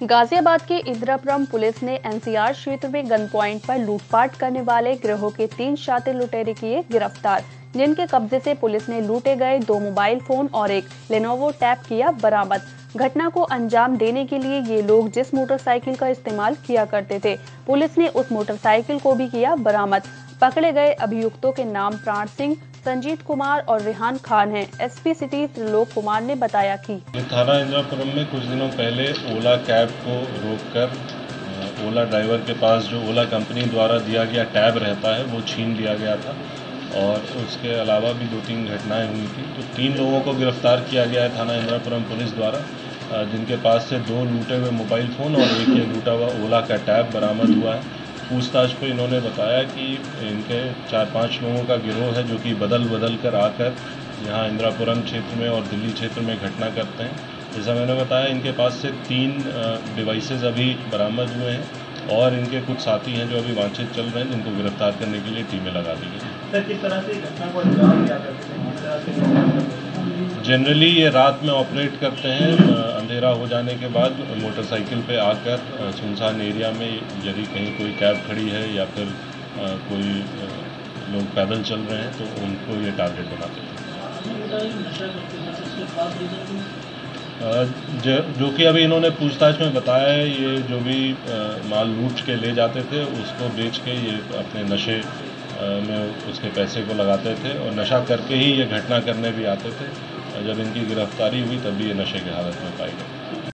गाजियाबाद के इंद्रापुरम पुलिस ने एनसीआर क्षेत्र में गन पॉइंट पर लूटपाट करने वाले गिरोह के तीन शातिर लुटेरे किए गिरफ़्तार, जिनके कब्जे से पुलिस ने लूटे गए दो मोबाइल फ़ोन और एक लेनोवो टैब किया बरामद। घटना को अंजाम देने के लिए ये लोग जिस मोटरसाइकिल का इस्तेमाल किया करते थे, पुलिस ने उस मोटरसाइकिल को भी किया बरामद। पकड़े गए अभियुक्तों के नाम प्राण सिंह, संजीत कुमार और रिहान खान हैं। एसपी सिटी त्रिलोक कुमार ने बताया कि थाना इंद्रापुरम में कुछ दिनों पहले ओला कैब को रोककर ओला ड्राइवर के पास जो ओला कंपनी द्वारा दिया गया टैब रहता है, वो छीन लिया गया था। और उसके अलावा भी दो तीन घटनाएँ हुई थी। तो तीन लोगों को गिरफ़्तार किया गया है थाना इंद्रापुरम पुलिस द्वारा। जिनके पास से दो लूटे हुए मोबाइल फ़ोन और एक लूटा हुआ ओला का टैब बरामद हुआ है। पूछताछ पे इन्होंने बताया कि इनके चार पाँच लोगों का गिरोह है जो कि बदल बदल कर आकर यहाँ इंदिरापुरम क्षेत्र में और दिल्ली क्षेत्र में घटना करते हैं। जैसा मैंने बताया, इनके पास से तीन डिवाइसेस अभी बरामद हुए हैं और इनके कुछ साथी हैं जो अभी वांछित चल रहे हैं, जिनको गिरफ़्तार करने के लिए टीमें लगा दी गई सर, किस तरह से घटना को अंजाम दिया जनरली ये रात में ऑपरेट करते हैं अंधेरा हो जाने के बाद मोटरसाइकिल पे आकर सुनसान एरिया में यदि कहीं कोई कैब खड़ी है या फिर कोई लोग पैदल चल रहे हैं तो उनको ये टारगेट बनाते हैं। जो कि अभी इन्होंने पूछताछ में बताया है, ये जो भी माल लूट के ले जाते थे, उसको बेच के ये अपने नशे में उसके पैसे को लगाते थे, और नशा करके ही ये घटना करने भी आते थे। जब इनकी गिरफ्तारी हुई तभी ये नशे की हालत में पाई गए